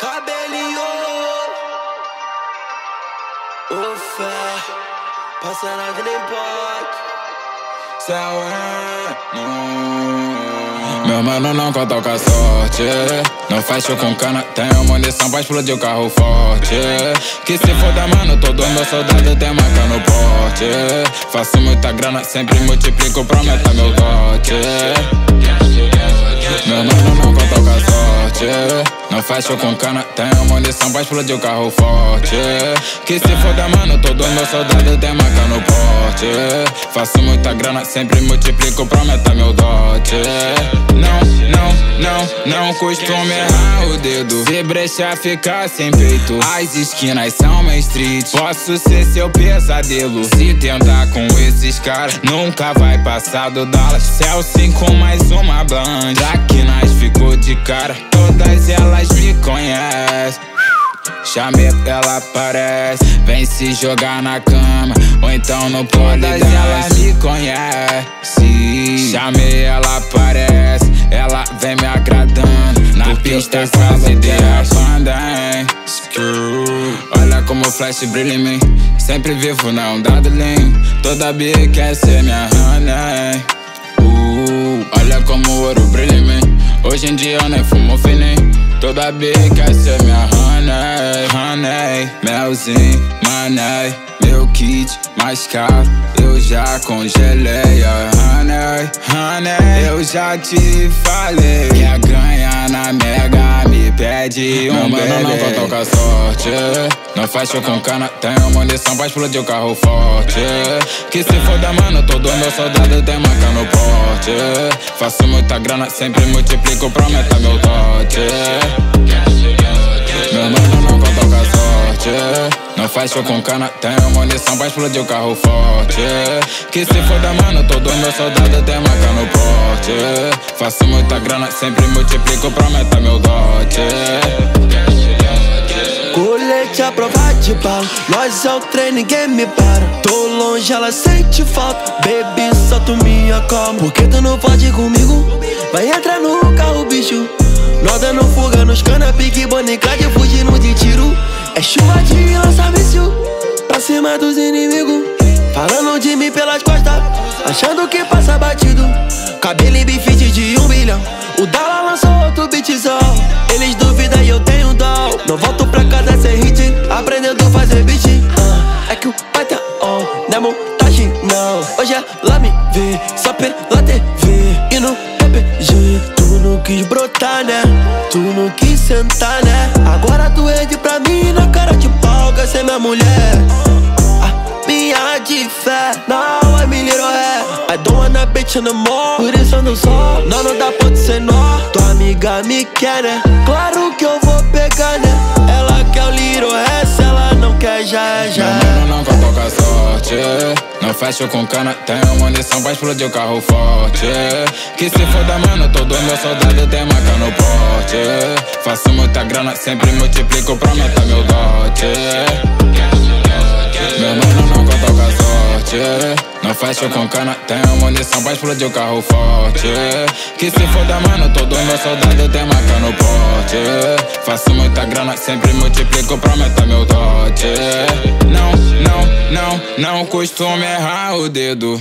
Cabelinho, o fé, passa na que nem pode. Céu é. Meu mano não conta com a sorte. Não fecha com cana, tenho munição pra explodir o carro forte. Que se foda mano, todo meu soldado tem maca no porte. Faço muita grana, sempre multiplico pra aumentar meu dote não fecho com cana, tenho munição pra explodir o carro forte. Que se foda mano, todo meu soldado tem maca no porte. Faço muita grana, sempre multiplico pra aumentar meu dote. Não, não, não, não costumo errar o dedo. Se brechar ficar sem peito. As esquinas são main street Posso ser seu pesadelo. Se tentar com esses caras Nunca vai passar do Dallas. Céu 5 mais uma band. Aqui nós ficou de cara Todas elas. Chamei, ela aparece, vem se jogar na cama, ou então no pole Ela me conhece. Chamei, ela aparece, ela vem me agradando. Na pista quase de a banda, hein? Olha como o flash brilha em mim. Sempre vivo na onda do lean. Toda bia quer ser minha honey. Uh, olha como o ouro brilha em mim. Hoje em dia eu nem fumo fininho. Toda bica quer ser minha honey, honey. Melzinho, money. Meu kit mais caro. Eu já congelei a honey, honey. Eu já te falei Quer ganhar na mega Me pede um Meu mano não com a sorte Não fecho com cana Tenho munição pra explodir o carro forte. Que se foda mano Todo meu soldado tem maca no porte. Faço muita grana Sempre multiplico pra aumentar meu dote fecho com cana, tenho munição pra explodir o carro forte. Que se foda mano, todo meu soldado tem maca no porte. Faço muita grana, sempre multiplico pra aumentar meu dote a prova de bala, nós é o trem, ninguém me para. Tô longe, ela sente falta, baby, só tu me acalma Porque tu não pode comigo, vai entrar no carro, bicho. Nós dando fuga nos cana, pique, bonicade, fugindo de tiro. É chuva de lança míssil. Pra cima dos inimigos. Falando de mim pelas costas Achando que passa batido. Cabelo e bife de um bilhão. O Dala vê Só pela TV E no RPG Tu não quis brotar né Tu não quis sentar né Agora tu é de pra mim ser minha mulher. A minha de fé, now I'm in little hair. I don't wanna bitch no more, por isso eu não sou. Não, não dá ponto sem nó. Tua amiga me quer, né? Claro que eu vou pegar, né? Ela quer o little hair, se ela não quer, já é, já é. Não, não, não. Fecho com cana, tenho munição pra explodir o carro forte. Que se foda, mano, todo meu soldado tem maca no porte. Faço muita grana, sempre multiplico pra aumentar meu dote. Meu mano não conta com a sorte. Não fecho com cana, tenho munição pra explodir o carro forte. Que se foda, mano, todo meu soldado tem maca no porte. Faço muita grana, sempre multiplico aumentar meu dote. Não, não, não, não costumo errar o dedo.